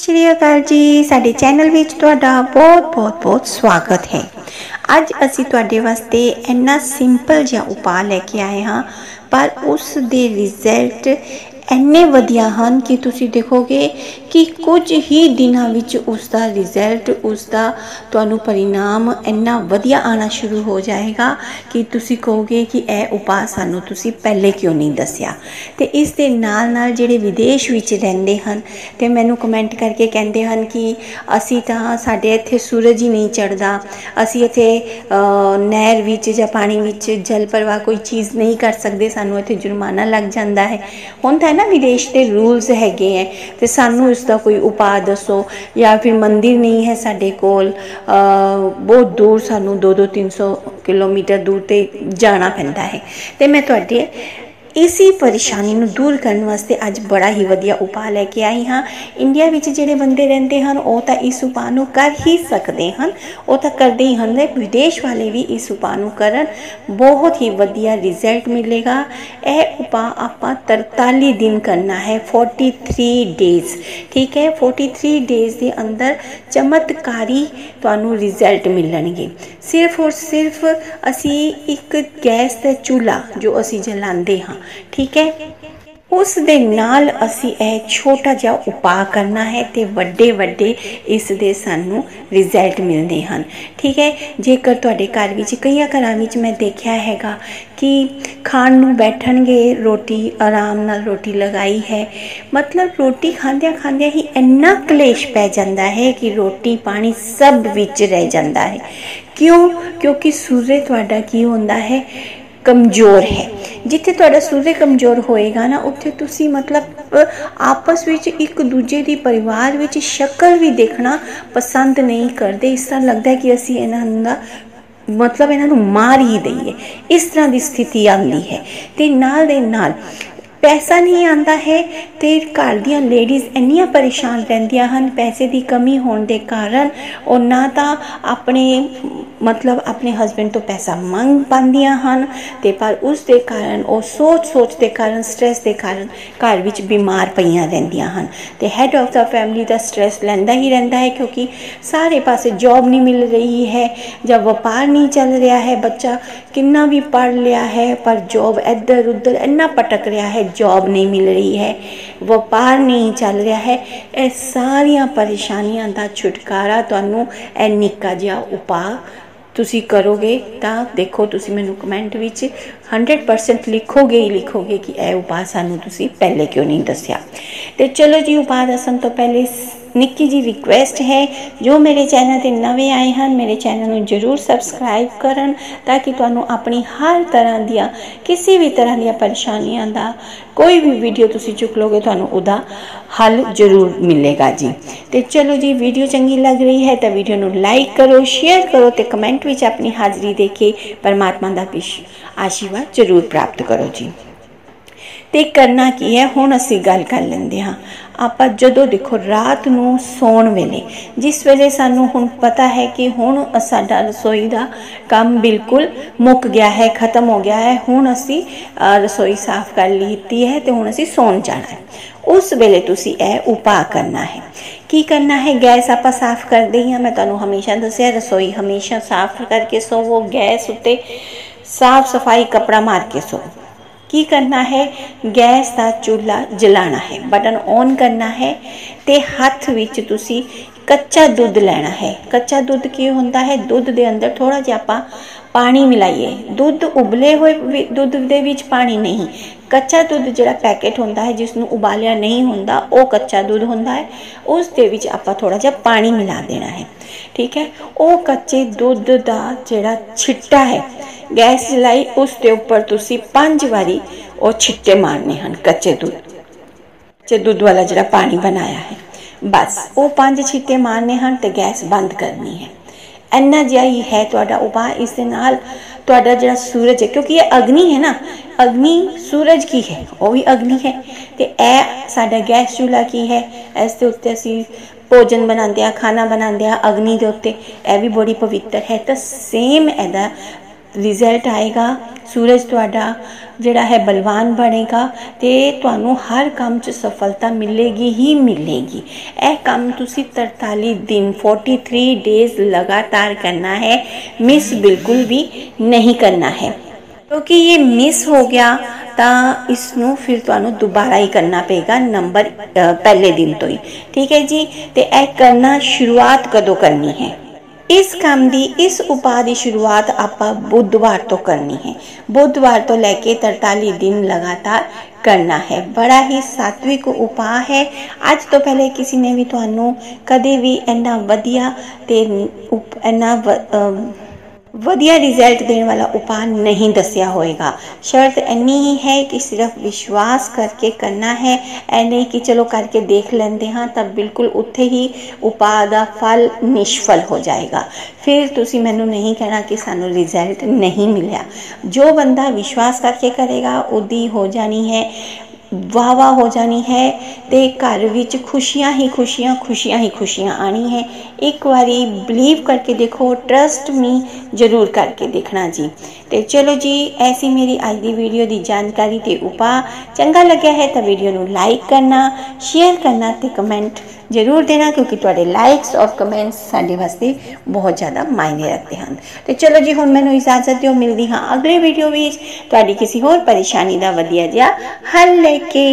ਸ਼੍ਰੀ ਅਕਾਲ ਜੀ। ਸਾਡੇ ਚੈਨਲ ਵਿੱਚ ਤੁਹਾਡਾ ਬਹੁਤ-ਬਹੁਤ ਬਹੁਤ ਸਵਾਗਤ ਹੈ। ਅੱਜ ਅਸੀਂ ਤੁਹਾਡੇ ਵਾਸਤੇ ਇੰਨਾ ਸਿੰਪਲ ਜਿਹਾ ਉਪਾਅ ਲੈ ਕੇ ਆਏ ਹਾਂ, ਪਰ ਉਸ ਦੇ ਰਿਜ਼ਲਟ ਇੰਨੇ ਵਧੀਆ ਹਨ ਕਿ ਤੁਸੀਂ ਦੇਖੋਗੇ ਕਿ ਕੁਝ ਹੀ ਦਿਨਾਂ ਵਿੱਚ ਉਸ ਦਾ ਰਿਜ਼ਲਟ ਉਸ ਦਾ ਤੁਹਾਨੂੰ ਪਰਿਣਾਮ ਇੰਨਾ ਵਧੀਆ ਆਣਾ ਸ਼ੁਰੂ ਹੋ ਜਾਏਗਾ ਕਿ ਤੁਸੀਂ ਕਹੋਗੇ ਕਿ ਇਹ ਉਪਾਅ ਸਾਨੂੰ ਤੁਸੀਂ ਪਹਿਲੇ ਕਿਉਂ ਨਹੀਂ ਦੱਸਿਆ? ਤੇ ਇਸ ਦੇ ਨਾਲ ਨਾਲ ਜਿਹੜੇ ਵਿਦੇਸ਼ ਵਿੱਚ ਰਹਿੰਦੇ ਹਨ ਤੇ ਮੈਨੂੰ ਕਮੈਂਟ ਕਰਕੇ ਕਹਿੰਦੇ ਹਨ ਕਿ ਅਸੀਂ ਤਾਂ ਸਾਡੇ ਇੱਥੇ ਸੂਰਜ ਹੀ ਨਹੀਂ ਚੜਦਾ ਅਸੀਂ ਇੱਥੇ ਨਹਿਰ ਵਿੱਚ ਜਾਂ ਪਾਣੀ ਵਿੱਚ ਜਲ ਪ੍ਰਵਾਹ ਕੋਈ ਚੀਜ਼ ਨਹੀਂ ਕਰ ਸਕਦੇ, ਸਾਨੂੰ ਇੱਥੇ ਜੁਰਮਾਨਾ ਲੱਗ ਜਾਂਦਾ ਹੈ। ਹੁਣ ਤਾਂ ਨਾ ਵਿਦੇਸ਼ ਦੇ ਰੂਲਸ ਹੈਗੇ ਹੈ ਤੇ ਸਾਨੂੰ ਇਸ ਦਾ ਕੋਈ ਉਪਾਅ ਦੱਸੋ, ਜਾਂ ਫਿਰ ਮੰਦਿਰ ਨਹੀਂ ਹੈ ਸਾਡੇ ਕੋਲ ਬਹੁਤ ਦੂਰ ਸਾਨੂੰ 2-2 300 ਕਿਲੋਮੀਟਰ ਦੂਰ ਤੇ ਜਾਣਾ ਪੈਂਦਾ ਹੈ। ਤੇ ਮੈਂ ਤੁਹਾਡੇ ਇਸੀ ਪਰੇਸ਼ਾਨੀ ਨੂੰ ਦੂਰ ਕਰਨ ਵਾਸਤੇ ਅੱਜ ਬੜਾ ਹੀ ਵਧੀਆ ਉਪਾਅ ਲੈ ਕੇ ਆਈ ਹਾਂ। ਇੰਡੀਆ ਵਿੱਚ ਜਿਹੜੇ ਬੰਦੇ ਰਹਿੰਦੇ ਹਨ, ਉਹ ਤਾਂ ਇਸ ਉਪਾਅ ਨੂੰ ਕਰ ਹੀ ਸਕਦੇ ਹਨ। ਉਹ ਤਾਂ ਕਰਦੇ ਹੀ ਹਨ, ਵਿਦੇਸ਼ ਵਾਲੇ ਵੀ ਇਸ ਉਪਾਅ ਨੂੰ ਕਰਨ। ਬਹੁਤ ਹੀ ਵਧੀਆ ਰਿਜ਼ਲਟ ਮਿਲੇਗਾ। ਇਹ ਉਪਾਅ ਆਪਾਂ 43 ਦਿਨ ਕਰਨਾ ਹੈ 43 ਡੇਜ਼ ਠੀਕ ਹੈ 43 ਡੇਜ਼ ਦੇ ਅੰਦਰ ਚਮਤਕਾਰੀ ਤੁਹਾਨੂੰ ਰਿਜ਼ਲਟ ਮਿਲਣਗੇ। ਸਿਰਫ ਔਰ ਸਿਰਫ ਅਸੀਂ ਇੱਕ ਗੈਸ ਦਾ ਚੁੱਲ੍ਹਾ ਜੋ ਅਸੀਂ ਜਲਾਉਂਦੇ ਹਾਂ ਠੀਕ ਹੈ? ਉਸ ਦੇ ਨਾਲ ਅਸੀਂ ਇਹ ਛੋਟਾ ਜਿਹਾ ਉਪਾਅ ਕਰਨਾ ਹੈ ਤੇ ਵੱਡੇ ਵੱਡੇ ਇਸ ਦੇ ਸਾਨੂੰ ਰਿਜ਼ਲਟ ਮਿਲਦੇ ਹਨ। ਠੀਕ ਹੈ? ਜੇਕਰ ਤੁਹਾਡੇ ਘਰ ਵਿੱਚ ਕਈਆਂ ਘਰਾਂ ਵਿੱਚ ਮੈਂ ਦੇਖਿਆ ਹੈਗਾ ਕਿ ਖਾਣ ਨੂੰ ਬੈਠਣਗੇ, ਰੋਟੀ ਆਰਾਮ ਨਾਲ ਰੋਟੀ ਲਗਾਈ ਹੈ, ਮਤਲਬ ਰੋਟੀ ਖਾਂਦਿਆਂ ਖਾਂਦਿਆਂ ਹੀ ਇੰਨਾ ਕਲੇਸ਼ ਪੈ ਜਾਂਦਾ ਹੈ ਕਿ ਰੋਟੀ ਪਾਣੀ ਸਭ ਵਿੱਚ ਰਹਿ ਜਾਂਦਾ ਹੈ। ਕਿਉਂ? ਕਿਉਂਕਿ ਸੂਰਜ ਤੁਹਾਡਾ ਕੀ ਹੁੰਦਾ ਹੈ? ਕਮਜ਼ੋਰ ਹੈ। ਜਿੱਥੇ ਤੁਹਾਡਾ ਸੂਰਜ ਕਮਜ਼ੋਰ ਹੋਏਗਾ ਨਾ, ਉੱਥੇ ਤੁਸੀਂ ਮਤਲਬ ਆਪਸ ਵਿੱਚ ਇੱਕ ਦੂਜੇ ਦੀ ਪਰਿਵਾਰ ਵਿੱਚ ਸ਼ਕਲ ਵੀ ਦੇਖਣਾ ਪਸੰਦ ਨਹੀਂ ਕਰਦੇ। ਇਸ ਤਰ੍ਹਾਂ ਲੱਗਦਾ ਕਿ ਅਸੀਂ ਇਹਨਾਂ ਦਾ, ਮਤਲਬ ਇਹਨਾਂ ਨੂੰ ਮਾਰ ਹੀ ਦਈਏ। ਇਸ ਤਰ੍ਹਾਂ ਦੀ ਸਥਿਤੀ ਆਉਂਦੀ ਹੈ। ਤੇ ਨਾਲ ਦੇ ਨਾਲ ਪੈਸਾ ਨਹੀਂ ਆਂਦਾ ਹੈ ਤੇ ਘਰ ਦੀਆਂ ਲੇਡੀਜ਼ ਇੰਨੀਆਂ ਪਰੇਸ਼ਾਨ ਰਹਿੰਦੀਆਂ ਹਨ, ਪੈਸੇ ਦੀ ਕਮੀ ਹੋਣ ਦੇ ਕਾਰਨ ਉਹ ਨਾ ਤਾਂ ਆਪਣੇ, ਮਤਲਬ ਆਪਣੇ ਹਸਬੰਡ ਤੋਂ ਪੈਸਾ ਮੰਗ ਪਾਉਂਦੀਆਂ ਹਨ ਤੇ ਪਰ ਉਸ ਦੇ ਕਾਰਨ, ਉਹ ਸੋਚ-ਸੋਚ ਦੇ ਕਾਰਨ ਸਟ्रेस ਦੇ ਕਾਰਨ ਘਰ ਵਿੱਚ ਬਿਮਾਰ ਪਈਆਂ ਰਹਿੰਦੀਆਂ ਹਨ ਤੇ ਹੈਡ ਆਫ ਦਾ ਫੈਮਿਲੀ ਦਾ ਸਟ्रेस ਲੈਂਦਾ ਹੀ ਰਹਿੰਦਾ ਹੈ ਕਿਉਂਕਿ ਸਾਰੇ ਪਾਸੇ ਜੌਬ ਨਹੀਂ ਮਿਲ ਰਹੀ ਹੈ ਜਾਂ ਵਪਾਰ ਨਹੀਂ ਚੱਲ ਰਿਹਾ ਹੈ, ਬੱਚਾ ਕਿੰਨਾ ਵੀ ਪੜ ਲਿਆ ਹੈ ਪਰ ਜੌਬ ਇੱਧਰ ਉੱਧਰ ਇੰਨਾ ਪਟਕ ਰਿਹਾ ਹੈ ਜੌਬ ਨਹੀਂ ਮਿਲ ਰਹੀ ਹੈ, ਵਪਾਰ ਨਹੀਂ ਚੱਲ ਰਿਹਾ ਹੈ, ਇਹ ਸਾਰੀਆਂ ਪਰੇਸ਼ਾਨੀਆਂ ਦਾ ਛੁਟਕਾਰਾ ਤੁਹਾਨੂੰ ਇਹ ਨਿੱਕਾ ਜਿਹਾ ਉਪਾਅ ਤੁਸੀਂ ਕਰੋਗੇ ਤਾਂ ਦੇਖੋ ਤੁਸੀਂ ਮੈਨੂੰ ਕਮੈਂਟ ਵਿੱਚ 100% ਲਿਖੋਗੇ ਹੀ ਲਿਖੋਗੇ ਕਿ ਇਹ ਉਪਾਅ ਸਾਨੂੰ ਤੁਸੀਂ ਪਹਿਲੇ ਕਿਉਂ ਨਹੀਂ ਦੱਸਿਆ। ਤੇ ਚਲੋ ਜੀ, ਉਪਾਅ ਦੱਸਣ ਤੋਂ ਪਹਿਲੇ ਨਿੱਕੀ ਜੀ ਰਿਕੁਐਸਟ ਹੈ। ਜੋ ਮੇਰੇ ਚੈਨਲ ਤੇ ਨਵੇਂ ਆਏ ਹਨ, ਮੇਰੇ ਚੈਨਲ ਨੂੰ ਜਰੂਰ ਸਬਸਕ੍ਰਾਈਬ ਕਰਨ ਤਾਂ ਕਿ ਤੁਹਾਨੂੰ ਆਪਣੀ ਹਰ ਤਰ੍ਹਾਂ ਦੀਆਂ, ਕਿਸੇ ਵੀ ਤਰ੍ਹਾਂ ਦੀਆਂ ਪਰੇਸ਼ਾਨੀਆਂ ਦਾ ਕੋਈ ਵੀ ਵੀਡੀਓ ਤੁਸੀਂ ਚੁੱਕ ਲੋਗੇ ਤੁਹਾਨੂੰ ਉਹਦਾ ਹੱਲ ਜਰੂਰ ਮਿਲੇਗਾ ਜੀ। ਤੇ ਚਲੋ ਜੀ ਵੀਡੀਓ ਚੰਗੀ ਲੱਗ ਰਹੀ ਹੈ ਤਾਂ ਵੀਡੀਓ ਨੂੰ ਲਾਈਕ ਕਰੋ ਸ਼ੇਅਰ ਕਰੋ ਤੇ ਕਮੈਂਟ ਵਿੱਚ ਆਪਣੀ ਹਾਜ਼ਰੀ ਦੇ ਕੇ ਪਰਮਾਤਮਾ ਦਾ ਆਸ਼ੀਰਵਾਦ ਜਰੂਰ ਪ੍ਰਾਪਤ ਕਰੋ ਜੀ। ਤੇ ਕਰਨਾ ਕੀ ਹੈ? ਹੁਣ ਅਸੀਂ ਗੱਲ ਕਰ ਲੈਂਦੇ ਹਾਂ। ਆਪਾਂ ਜਦੋਂ ਦੇਖੋ, ਰਾਤ ਨੂੰ ਸੌਣ ਵੇਲੇ, ਜਿਸ ਵੇਲੇ ਸਾਨੂੰ ਹੁਣ ਪਤਾ ਹੈ ਕਿ ਹੁਣ ਸਾਡਾ ਰਸੋਈ ਦਾ ਕੰਮ ਬਿਲਕੁਲ ਮੁੱਕ ਗਿਆ ਹੈ, ਖਤਮ ਹੋ ਗਿਆ ਹੈ, ਹੁਣ ਅਸੀਂ ਰਸੋਈ ਸਾਫ਼ ਕਰ ਲਈਤੀ ਹੈ ਤੇ ਹੁਣ ਅਸੀਂ ਸੌਣ ਜਾਣਾ ਹੈ। ਉਸ ਵੇਲੇ ਤੁਸੀਂ ਇਹ ਉਪਾਅ ਕਰਨਾ ਹੈ। ਕੀ ਕਰਨਾ ਹੈ? ਗੈਸ ਆਪਾਂ ਸਾਫ਼ ਕਰਦੇ ਹਾਂ ਮੈਂ ਤੁਹਾਨੂੰ ਹਮੇਸ਼ਾ ਦੱਸਿਆ, ਰਸੋਈ ਹਮੇਸ਼ਾ ਸਾਫ਼ ਕਰਕੇ ਸੋਵੋ, ਗੈਸ ਉੱਤੇ ਸਾਫ਼ ਸਫ਼ਾਈ ਕਪੜਾ ਮਾਰ ਕੇ ਸੋਵੋ। ਕੀ ਕਰਨਾ ਹੈ? ਗੈਸ ਦਾ ਚੁੱਲ੍ਹਾ ਜਲਾਣਾ ਹੈ। ਬਟਨ ਔਨ ਕਰਨਾ ਹੈ ਤੇ ਹੱਥ ਵਿੱਚ ਤੁਸੀਂ ਕੱਚਾ ਦੁੱਧ ਲੈਣਾ ਹੈ। ਕੱਚਾ ਦੁੱਧ ਕੀ ਹੁੰਦਾ ਹੈ? ਦੁੱਧ ਦੇ ਅੰਦਰ ਥੋੜਾ ਜਿਹਾ ਆਪਾਂ ਪਾਣੀ ਮਿਲਾਈਏ। ਦੁੱਧ ਉਬਲੇ ਹੋਏ ਦੁੱਧ ਦੇ ਵਿੱਚ ਪਾਣੀ ਨਹੀਂ। ਕੱਚਾ ਦੁੱਧ ਜਿਹੜਾ ਪੈਕੇਟ ਹੁੰਦਾ ਹੈ ਜਿਸ ਨੂੰ ਉਬਾਲਿਆ ਨਹੀਂ ਹੁੰਦਾ, ਉਹ ਕੱਚਾ ਦੁੱਧ ਹੁੰਦਾ ਹੈ। ਉਸ ਦੇ ਵਿੱਚ ਆਪਾਂ ਥੋੜਾ ਜਿਹਾ ਪਾਣੀ ਮਿਲਾ ਦੇਣਾ ਹੈ। ਠੀਕ ਹੈ? ਉਹ ਕੱਚੇ ਦੁੱਧ ਦਾ ਜਿਹੜਾ ਛਿੱਟਾ ਹੈ, ਗੈਸ ਜਲਾਈ ਉਸ ਦੇ ਉੱਪਰ ਤੁਸੀਂ ਪੰਜ ਵਾਰੀ ਉਹ ਛਿੱਟੇ ਮਾਰਨੇ ਹਨ ਕੱਚੇ ਦੁੱਧ। ਤੇ ਦੁੱਧ ਵਾਲਾ ਜਿਹੜਾ ਪਾਣੀ ਬਣਾਇਆ ਹੈ। ਬਸ, ਉਹ ਪੰਜ ਛਿੱਟੇ ਮਾਰਨੇ ਹਨ ਤੇ ਗੈਸ ਬੰਦ ਕਰਨੀ ਹੈ। ਇੰਨਾ ਜਿਹਾ ਹੀ ਹੈ ਤੁਹਾਡਾ ਉਪਾਅ, ਇਸ ਦੇ ਨਾਲ ਤੁਹਾਡਾ ਜਿਹੜਾ ਸੂਰਜ ਹੈ, ਕਿਉਂਕਿ ਇਹ ਅਗਨੀ ਹੈ ਨਾ, ਅਗਨੀ ਸੂਰਜ ਕੀ ਹੈ? ਉਹ ਵੀ ਅਗਨੀ ਹੈ। ਤੇ ਇਹ ਸਾਡਾ ਗੈਸ ਚੁੱਲ੍ਹਾ ਕੀ ਹੈ? ਇਸ ਦੇ ਉੱਤੇ ਅਸੀਂ ਭੋਜਨ ਬਣਾਉਂਦੇ ਆ ਖਾਣਾ ਬਣਾਉਂਦੇ ਆ ਅਗਨੀ ਦੇ ਉੱਤੇ। ਇਹ ਵੀ ਬੜੀ ਪਵਿੱਤਰ ਹੈ। ਤਾਂ ਸੇਮ ਇਹਦਾ ਰਿਜ਼ਲਟ ਆਏਗਾ, ਸੂਰਜ ਤੁਹਾਡਾ ਜਿਹੜਾ ਹੈ ਬਲਵਾਨ ਬਣੇਗਾ ਤੇ ਤੁਹਾਨੂੰ ਹਰ ਕੰਮ 'ਚ ਸਫਲਤਾ ਮਿਲੇਗੀ ਹੀ ਮਿਲੇਗੀ। ਇਹ ਕੰਮ ਤੁਸੀਂ 43 ਦਿਨ 43 ਡੇਜ਼ ਲਗਾਤਾਰ ਕਰਨਾ ਹੈ ਮਿਸ ਬਿਲਕੁਲ ਵੀ ਨਹੀਂ ਕਰਨਾ ਹੈ। ਕਿਉਂਕਿ ਇਹ ਮਿਸ ਹੋ ਗਿਆ, ਤਾਂ ਇਸ ਨੂੰ ਫਿਰ ਤੁਹਾਨੂੰ ਦੁਬਾਰਾ ਹੀ ਕਰਨਾ ਪਏਗਾ ਨੰਬਰ ਪਹਿਲੇ ਦਿਨ ਤੋਂ ਹੀ। ਠੀਕ ਹੈ ਜੀ? ਤੇ ਇਹ ਕਰਨਾ ਸ਼ੁਰੂਆਤ ਕਦੋਂ ਕਰਨੀ ਹੈ? ਇਸ ਕੰਮ ਦੀ, ਇਸ ਉਪਾਅ ਦੀ ਸ਼ੁਰੂਆਤ ਆਪਾਂ ਬੁੱਧਵਾਰ ਤੋਂ ਕਰਨੀ ਹੈ। ਬੁੱਧਵਾਰ ਤੋਂ ਲੈ ਕੇ 43 ਦਿਨ ਲਗਾਤਾਰ ਕਰਨਾ ਹੈ। ਬੜਾ ਹੀ ਸਾਤਵਿਕ ਉਪਾਅ ਹੈ। ਅੱਜ ਤੋਂ ਪਹਿਲੇ ਕਿਸੇ ਨੇ ਵੀ ਤੁਹਾਨੂੰ ਕਦੇ ਵੀ ਇੰਨਾ ਵਧੀਆ ਤੇ ਇੰਨਾ ਵਧੀਆ ਰਿਜ਼ਲਟ ਦੇਣ ਵਾਲਾ ਉਪਾਅ ਨਹੀਂ ਦੱਸਿਆ ਹੋਏਗਾ। ਸ਼ਰਤ ਇੰਨੀ ਹੀ ਹੈ ਕਿ ਸਿਰਫ ਵਿਸ਼ਵਾਸ ਕਰਕੇ ਕਰਨਾ ਹੈ ਐ ਨਹੀਂ ਕਿ ਚਲੋ ਕਰਕੇ ਦੇਖ ਲੈਂਦੇ ਹਾਂ ਤਾਂ ਬਿਲਕੁਲ ਉੱਥੇ ਹੀ ਉਪਾਅ ਦਾ ਫਲ ਨਿਸ਼ਫਲ ਹੋ ਜਾਏਗਾ। ਫਿਰ ਤੁਸੀਂ ਮੈਨੂੰ ਨਹੀਂ ਕਹਿਣਾ ਕਿ ਸਾਨੂੰ ਰਿਜ਼ਲਟ ਨਹੀਂ ਮਿਲਿਆ। ਜੋ ਬੰਦਾ ਵਿਸ਼ਵਾਸ ਕਰਕੇ ਕਰੇਗਾ, ਉਹਦੀ ਹੋ ਜਾਣੀ ਹੈ ਵਾਹ ਵਾਹ ਹੋ ਜਾਣੀ ਹੈ ਤੇ ਘਰ ਵਿੱਚ ਖੁਸ਼ੀਆਂ ਹੀ ਖੁਸ਼ੀਆਂ ਖੁਸ਼ੀਆਂ ਹੀ ਖੁਸ਼ੀਆਂ ਆਣੀ ਹੈ। ਇੱਕ ਵਾਰੀ ਬਲੀਵ ਕਰਕੇ ਦੇਖੋ ਟਰਸਟ ਮੀ ਜ਼ਰੂਰ ਕਰਕੇ ਦੇਖਣਾ ਜੀ। ਤੇ ਚਲੋ ਜੀ, ਐਸੀ ਮੇਰੀ ਅੱਜ ਦੀ ਵੀਡੀਓ ਦੀ ਜਾਣਕਾਰੀ ਤੇ ਉਪਾ ਚੰਗਾ ਲੱਗਿਆ ਹੈ ਤਾਂ ਵੀਡੀਓ ਨੂੰ ਲਾਈਕ ਕਰਨਾ ਸ਼ੇਅਰ ਕਰਨਾ ਤੇ ਕਮੈਂਟ ਜ਼ਰੂਰ ਦੇਣਾ ਕਿਉਂਕਿ ਤੁਹਾਡੇ ਲਾਈਕਸ ਔਰ ਕਮੈਂਟਸ ਸਾਡੇ ਵਾਸਤੇ ਬਹੁਤ ਜ਼ਿਆਦਾ ਮਾਇਨੇ ਰੱਖਦੇ ਹਨ। ਤੇ ਚਲੋ ਜੀ, ਹੁਣ ਮੈਨੂੰ ਇਜਾਜ਼ਤ ਦਿਓ, ਮਿਲਦੀ ਹਾਂ ਅਗਲੇ ਵੀਡੀਓ ਵਿੱਚ। ਤੁਹਾਡੀ ਕਿਸੇ ਹੋਰ ਪਰੇਸ਼ਾਨੀ ਦਾ ਵਧੀਆ ਜਿਹਾ ਹੱਲ ਲੈ ਕੇ